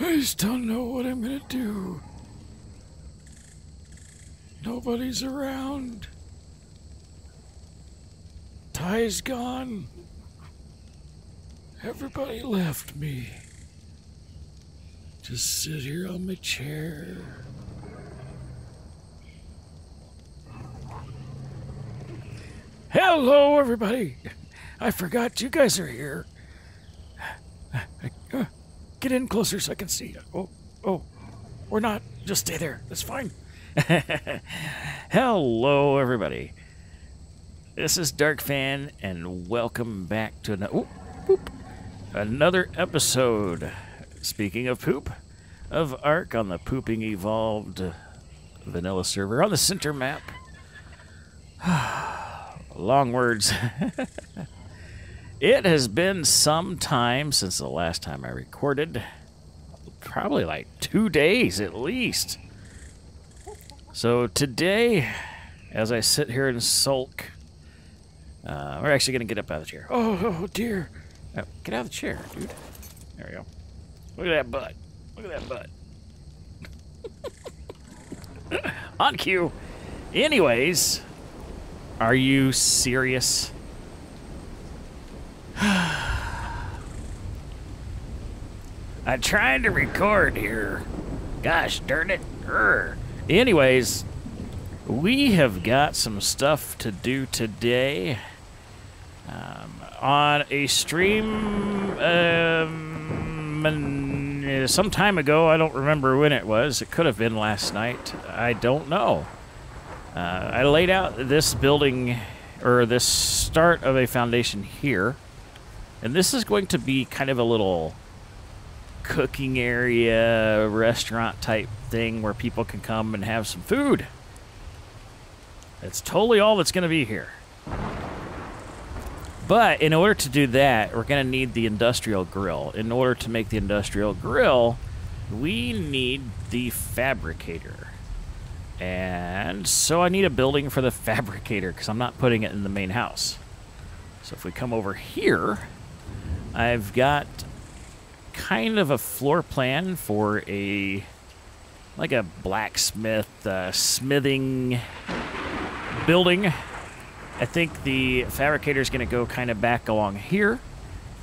I just don't know what I'm gonna do. Nobody's around. Ty's gone. Everybody left me. Just sit here on my chair. Hello, everybody. I forgot you guys are here. Get in closer so I can see. Oh, oh, or not. Just stay there. That's fine. Hello, everybody. This is Darkphan, and welcome back to another, another episode. Speaking of poop, of Ark on the Pooping Evolved vanilla server on the center map. Long words. it has been some time since the last time I recorded. Probably like two days at least. So today, as I sit here and sulk, uh, we're actually going to get up out of the chair. Oh, oh dear. Oh, get out of the chair, dude. There we go. Look at that butt. Look at that butt. On cue. Anyways, are you serious? I'm trying to record here. Gosh darn it. Urgh. Anyways, we have got some stuff to do today. Um, on a stream um, some time ago, I don't remember when it was. It could have been last night. I don't know. Uh, I laid out this building, or this start of a foundation here. And this is going to be kind of a little cooking area, restaurant type thing where people can come and have some food. That's totally all that's going to be here. But in order to do that, we're going to need the industrial grill. In order to make the industrial grill, we need the fabricator. And so I need a building for the fabricator because I'm not putting it in the main house. So if we come over here, I've got kind of a floor plan for a like a blacksmith uh, smithing building. I think the fabricator is going to go kind of back along here,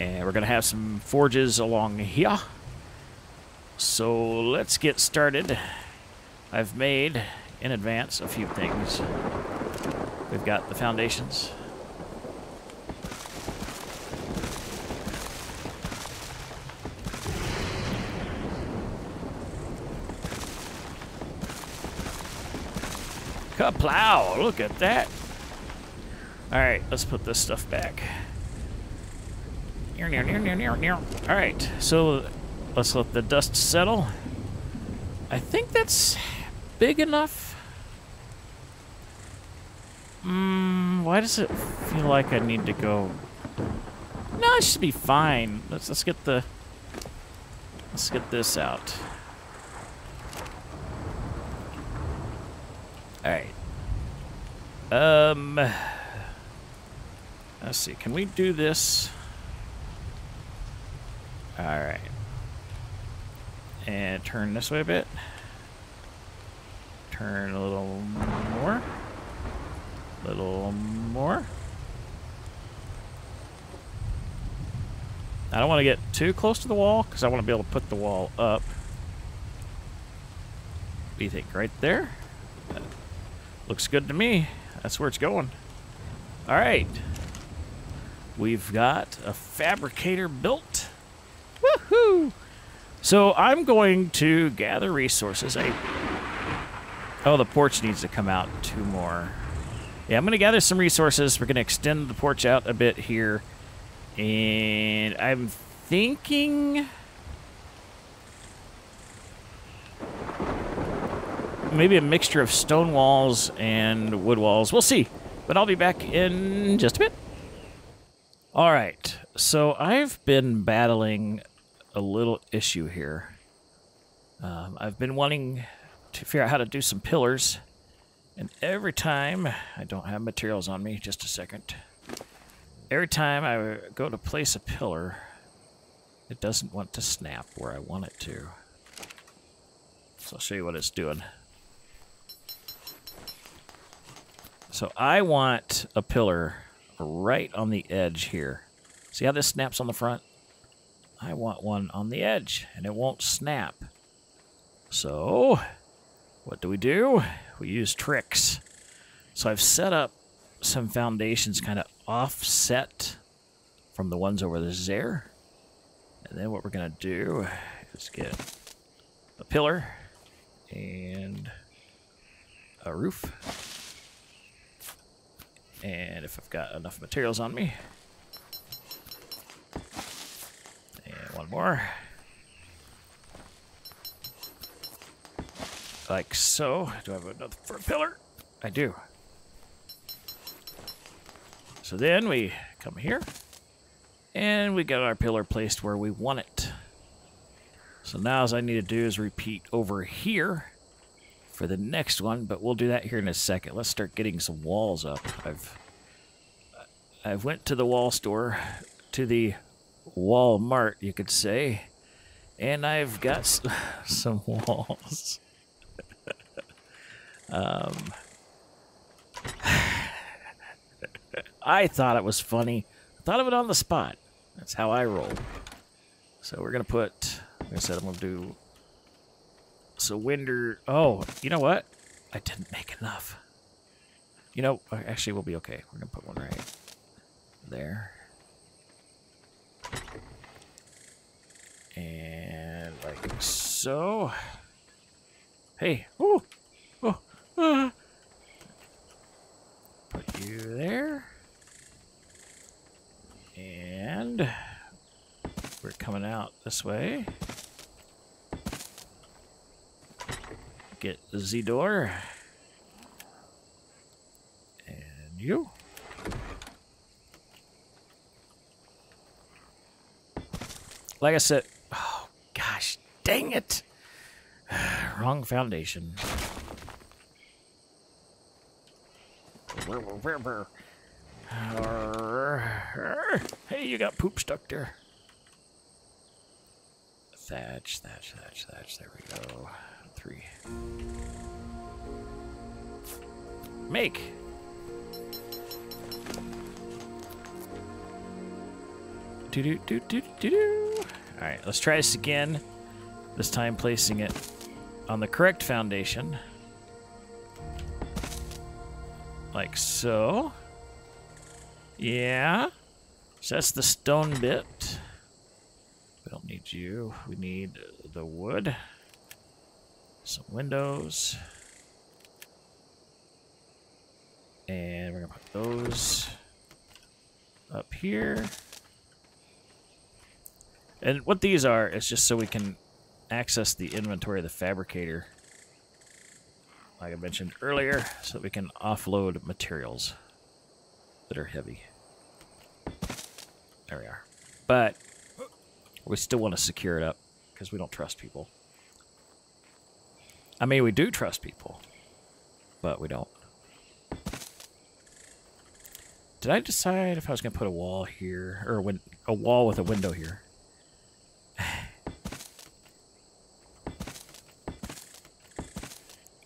and we're going to have some forges along here. So let's get started. I've made in advance a few things. We've got the foundations. Kaplow! Look at that. Alright, let's put this stuff back. Alright, so let's let the dust settle. I think that's big enough. Hmm, why does it feel like I need to go... No, it should be fine. Let's, let's get the... Let's get this out. Alright. Um... Let's see, can we do this? Alright. And turn this way a bit. Turn a little more. A little more. I don't want to get too close to the wall because I want to be able to put the wall up. What do you think? Right there? Looks good to me. That's where it's going. All right. We've got a fabricator built. Woohoo! So I'm going to gather resources. I Oh, the porch needs to come out two more. Yeah, I'm going to gather some resources. We're going to extend the porch out a bit here. And I'm thinking... Maybe a mixture of stone walls and wood walls. We'll see. But I'll be back in just a bit. All right. So I've been battling a little issue here. Um, I've been wanting to figure out how to do some pillars. And every time, I don't have materials on me, just a second. Every time I go to place a pillar, it doesn't want to snap where I want it to. So I'll show you what it's doing. So I want a pillar right on the edge here. See how this snaps on the front? I want one on the edge, and it won't snap. So, what do we do? We use tricks. So I've set up some foundations kind of offset from the ones over there. And then what we're going to do is get a pillar and a roof. And if I've got enough materials on me. And one more. Like so. Do I have another for a pillar? I do. So then we come here. And we got our pillar placed where we want it. So now all I need to do is repeat over here for the next one, but we'll do that here in a second. Let's start getting some walls up. I've I've went to the wall store, to the Walmart, you could say, and I've got some walls. um, I thought it was funny. I thought of it on the spot. That's how I roll. So we're gonna put. Like I said, I'm gonna do so Winder... Oh, you know what? I didn't make enough. You know, actually, we'll be okay. We're going to put one right there. And like so. Hey. Oh. Oh. Ah. Put you there. And we're coming out this way. Get the Z door. And you. Like I said, oh gosh, dang it. Wrong foundation. Hey, you got poop stuck there. Thatch, thatch, thatch, thatch. There we go three. Make. Do do do do do do. All right, let's try this again. This time placing it on the correct foundation. Like so. Yeah. So that's the stone bit. We don't need you. We need the wood some windows. And we're to put those up here. And what these are is just so we can access the inventory of the fabricator, like I mentioned earlier, so that we can offload materials that are heavy. There we are. But we still want to secure it up because we don't trust people. I mean, we do trust people, but we don't. Did I decide if I was going to put a wall here, or a, a wall with a window here?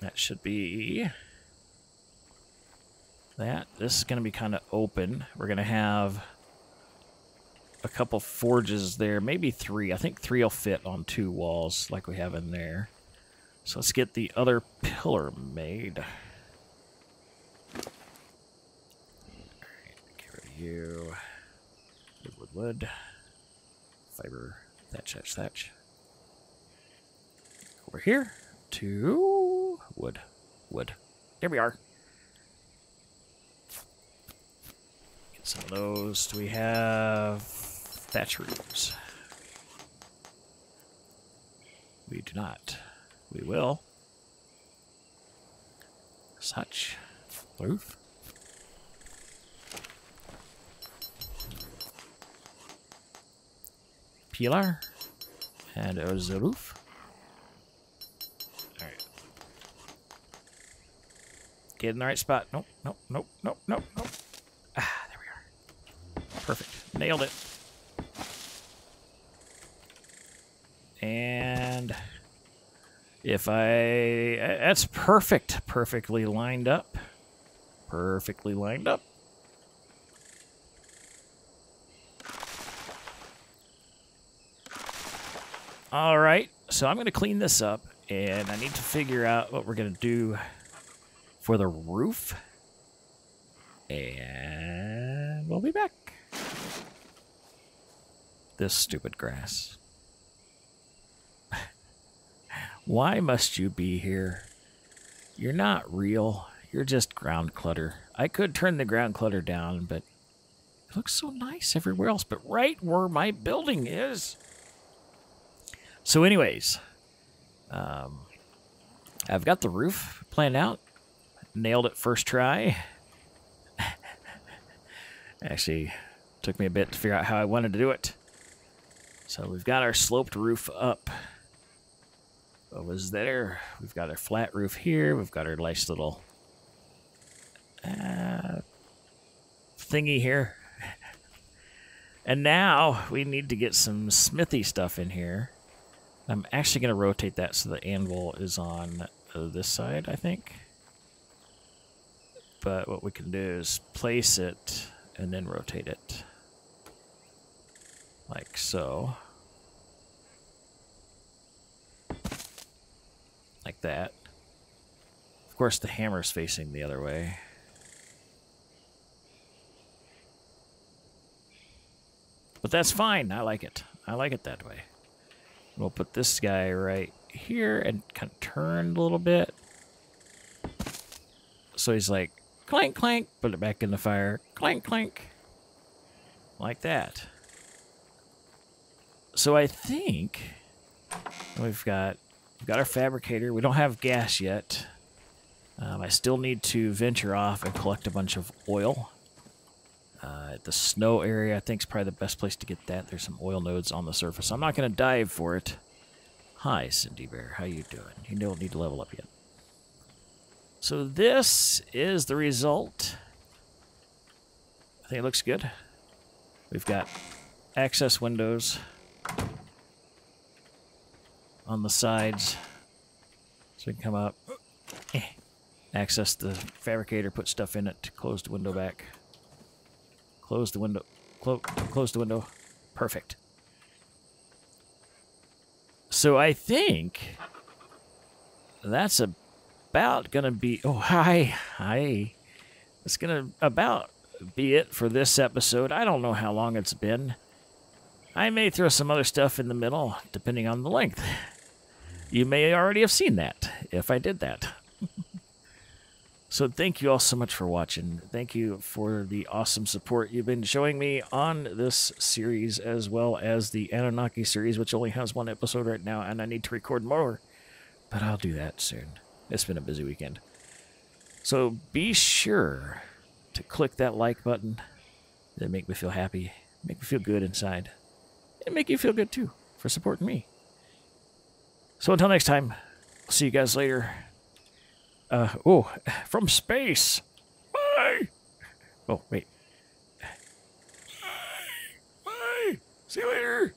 that should be that. This is going to be kind of open. We're going to have a couple forges there, maybe three. I think three will fit on two walls like we have in there. So let's get the other pillar made. Get rid of you. Wood, wood, wood. Fiber, thatch, thatch, thatch. Over here to wood, wood. There we are. Get some of those. Do we have thatch roofs? We do not. We will. Such. Roof. Pillar. And roof. Alright. Get in the right spot. Nope, nope, nope, nope, nope, nope. Ah, there we are. Perfect. Nailed it. If I... That's perfect. Perfectly lined up. Perfectly lined up. All right, so I'm going to clean this up, and I need to figure out what we're going to do for the roof. And we'll be back. This stupid grass. Why must you be here? You're not real. You're just ground clutter. I could turn the ground clutter down, but it looks so nice everywhere else. But right where my building is. So, anyways, um, I've got the roof planned out. Nailed it first try. Actually, took me a bit to figure out how I wanted to do it. So we've got our sloped roof up. What was there? We've got our flat roof here. We've got our nice little uh, thingy here. and now we need to get some smithy stuff in here. I'm actually going to rotate that so the anvil is on uh, this side, I think. But what we can do is place it and then rotate it. Like so. Like that. Of course, the hammer's facing the other way. But that's fine. I like it. I like it that way. We'll put this guy right here and kind of turn a little bit. So he's like, clank, clank, put it back in the fire, clank, clank. Like that. So I think we've got we've got our fabricator. We don't have gas yet. Um, I still need to venture off and collect a bunch of oil. Uh, the snow area, I think, is probably the best place to get that. There's some oil nodes on the surface. I'm not going to dive for it. Hi, Cindy Bear. How you doing? You don't need to level up yet. So this is the result. I think it looks good. We've got access windows on the sides. So we can come up, eh, access the fabricator, put stuff in it, close the window back. Close the window. Clo close the window. Perfect. So I think that's about gonna be. Oh, hi, hi. It's gonna about be it for this episode. I don't know how long it's been. I may throw some other stuff in the middle, depending on the length. You may already have seen that if I did that. So thank you all so much for watching. Thank you for the awesome support you've been showing me on this series as well as the Anunnaki series, which only has one episode right now, and I need to record more. But I'll do that soon. It's been a busy weekend. So be sure to click that like button. That make me feel happy, make me feel good inside, and make you feel good too for supporting me. So until next time, I'll see you guys later. Uh, oh, from space. Bye. Oh, wait. Bye. Bye. See you later.